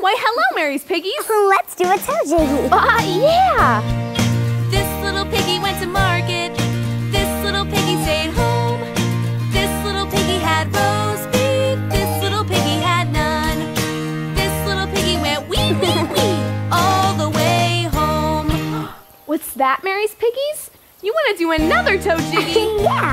Why, hello, Mary's Piggies. Oh, let's do a toe jiggy. Uh, yeah. This little piggy went to market. This little piggy stayed home. This little piggy had roast beef. This little piggy had none. This little piggy went wee wee wee all the way home. What's that, Mary's Piggies? You want to do another toe jiggy? yeah.